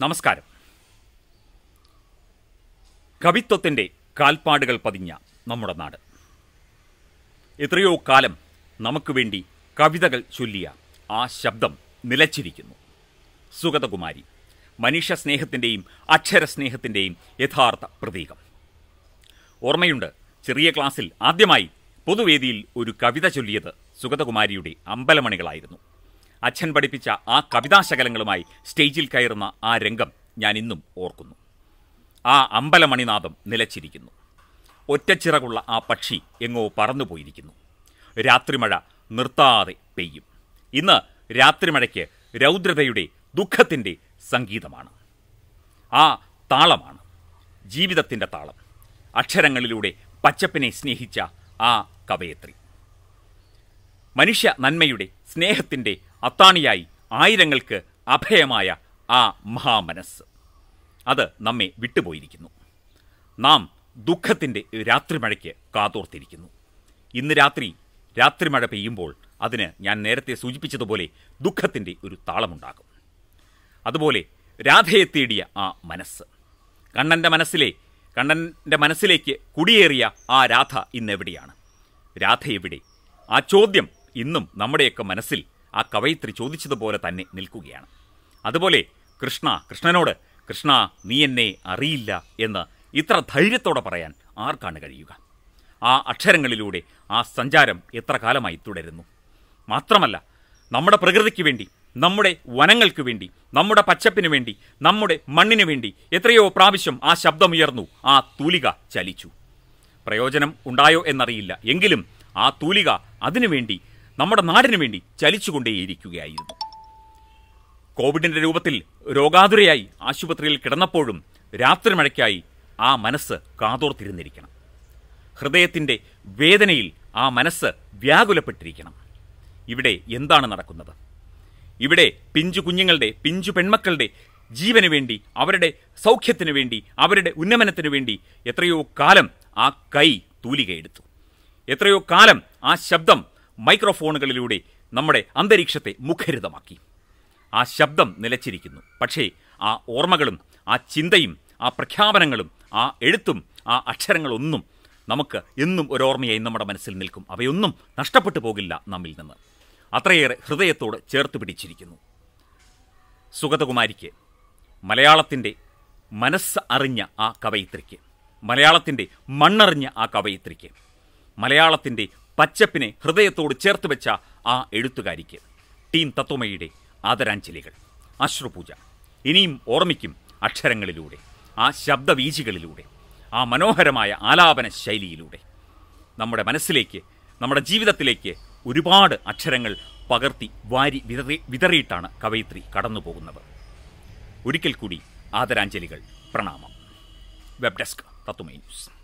നമസ്കാരം. കവിത്വത്തിന്റെ കാൽപ്പാടുകൾ പതിഞ്ഞ നമ്മുടെ നാട്. എത്രയോ കാലം നമുക്ക് വേണ്ടി കവിതകൾ ചൊല്ലിയ ആ ശബ്ദം നിലച്ചിരിക്കുന്നു. സുഗതകുമാരി മനുഷ്യ സ്നേഹത്തിന്റെയും അക്ഷര സ്നേഹത്തിന്റെയും യഥാർത്ഥ പ്രതീകം. ഓർമ്മയുണ്ട് ചെറിയ ക്ലാസ്സിൽ ആദ്യമായി പൊതുവേദിയിൽ ഒരു കവിത ചൊല്ലിയത് സുഗതകുമാരിയുടെ അമ്പലമണികളായിരുന്നു. അച്ഛൻ പഠിപ്പിച്ച ആ കവിതാശകലങ്ങളുമായി സ്റ്റേജിൽ കയറുന്ന ആ രംഗം ഞാൻ ഇന്നും ഓർക്കുന്നു. ആ അമ്പലമണിനാദം നിലച്ചിരിക്കുന്നു. ഒറ്റച്ചിറകുള്ള ആ പക്ഷി എങ്ങോ പറന്നുപോയിരിക്കുന്നു. രാത്രിമഴ നിർത്താതെ പെയ്യും. ഇന്ന് രാത്രിമഴയ്ക്ക് രൗദ്രതയുടെ ദുഃഖത്തിന്റെ സംഗീതമാണ്. ആ താളമാണ് ജീവിതത്തിന്റെ താളം. അക്ഷരങ്ങളിലൂടെ പച്ചപ്പിനെ സ്നേഹിച്ച ആ കവയത്രി. മനുഷ്യ നന്മയുടെ സ്നേഹത്തിന്റെ അത്താണിയായി ആയിരങ്ങൾക്ക് അഭയമായ ആ മഹാമനസ് അത് നമ്മെ വിട്ടുപോയിരിക്കുന്നു. നാം ദുഃഖത്തിന്റെ രാത്രിമഴയ്ക്ക് കാതോർത്തിരിക്കുന്നു. ഇന്ന് രാത്രി രാത്രിമഴ പെയ്യുമ്പോൾ അതിന് ഞാൻ നേരത്തെ സൂചിപ്പിച്ചതുപോലെ ദുഃഖത്തിന്റെ ഒരു താളമുണ്ടാകും. അതുപോലെ രാധയെ തേടിയ ആ മനസ്സ്. കണ്ണന്റെ മനസ്സിലെ കണ്ണന്റെ മനസ്സിലേക്ക് കുടിയേറിയ ആ രാധ ഇന്നെവിടെയാണ്? രാധ എവിടെ ആ ചോദ്യം ഇന്നും നമ്മുടെയൊക്കെ മനസ്സിൽ ആ കവയിത്രി ചോദിച്ചതുപോലെ തന്നെ നിൽക്കുകയാണ്. അതുപോലെ കൃഷ്ണ കൃഷ്ണനോട് കൃഷ്ണ നീ എന്നെ അറിയില്ല എന്ന് ഇത്ര ധൈര്യത്തോടെ പറയാൻ ആർക്കാണ് കഴിയുക? ആ അക്ഷരങ്ങളിലൂടെ ആ സഞ്ചാരം എത്ര കാലമായി തുടരുന്നു? മാത്രമല്ല നമ്മുടെ പ്രകൃതിക്ക് വേണ്ടി നമ്മുടെ വനങ്ങൾക്ക് വേണ്ടി നമ്മുടെ പച്ചപ്പിന് വേണ്ടി നമ്മുടെ മണ്ണിന് വേണ്ടി എത്രയോ പ്രാവശ്യം ആ ശബ്ദമുയർന്നു ആ തൂലിക ചലിച്ചു. പ്രയോജനം ഉണ്ടായോ എന്നറിയില്ല. എങ്കിലും ആ തൂലിക അതിനുവേണ്ടി നമ്മുടെ നാടിനു വേണ്ടി ചലിച്ചുകൊണ്ടേയിരിക്കുകയായിരുന്നു. കോവിഡിന്റെ രൂപത്തിൽ രോഗാതുരയായി ആശുപത്രിയിൽ കിടന്നപ്പോഴും രാത്രി മഴയ്ക്കായി ആ മനസ്സ് കാതോർത്തിരുന്നിരിക്കണം. ഹൃദയത്തിന്റെ വേദനയിൽ ആ മനസ്സ് വ്യാകുലപ്പെട്ടിരിക്കണം. ഇവിടെ എന്താണ് നടക്കുന്നത്? ഇവിടെ പിഞ്ചു കുഞ്ഞുങ്ങളുടെ പിഞ്ചു പെൺമക്കളുടെ ജീവന് വേണ്ടി അവരുടെ സൗഖ്യത്തിനു വേണ്ടി അവരുടെ ഉന്നമനത്തിനു വേണ്ടി എത്രയോ കാലം ആ കൈ തൂലികയെടുത്തു. എത്രയോ കാലം ആ ശബ്ദം മൈക്രോഫോണുകളിലൂടെ നമ്മുടെ അന്തരീക്ഷത്തെ മുഖരിതമാക്കി. ആ ശബ്ദം നിലച്ചിരിക്കുന്നു. പക്ഷേ ആ ഓർമ്മകളും ആ ചിന്തയും ആ പ്രഖ്യാപനങ്ങളും ആ എഴുത്തും ആ അക്ഷരങ്ങളൊന്നും നമുക്ക് എന്നും ഒരോർമ്മയായി നമ്മുടെ മനസ്സിൽ നിൽക്കും. അവയൊന്നും നഷ്ടപ്പെട്ടു പോകില്ല നമ്മിൽ നിന്ന്. അത്രയേറെ ഹൃദയത്തോട് ചേർത്ത് പിടിച്ചിരിക്കുന്നു. സുഗതകുമാരിക്ക് മലയാളത്തിന്റെ മനസ്സ് അറിഞ്ഞ ആ കവയിത്രിക്ക് മലയാളത്തിന്റെ മണ്ണറിഞ്ഞ ആ കവയിത്രിക്ക് മലയാളത്തിന്റെ പച്ചപ്പിനെ ഹൃദയത്തോട് ചേർത്ത് വെച്ച ആ എഴുത്തുകാരിക്ക് ടീം തത്വമയുടെ ആദരാഞ്ജലികൾ. അശ്രുപൂജ. ഇനിയും ഓർമ്മിക്കും അക്ഷരങ്ങളിലൂടെ ആ ശബ്ദവീചികളിലൂടെ ആ മനോഹരമായ ആലാപന ശൈലിയിലൂടെ. നമ്മുടെ മനസ്സിലേക്ക് നമ്മുടെ ജീവിതത്തിലേക്ക് ഒരുപാട് അക്ഷരങ്ങൾ പകർത്തി വാരി വിതറി വിതറിയിട്ടാണ് കവയിത്രി കടന്നു പോകുന്നത് ഒരിക്കൽ കൂടി ആദരാഞ്ജലികൾ പ്രണാമം. വെബ് ഡെസ്ക് തത്തുമൈ ന്യൂസ്.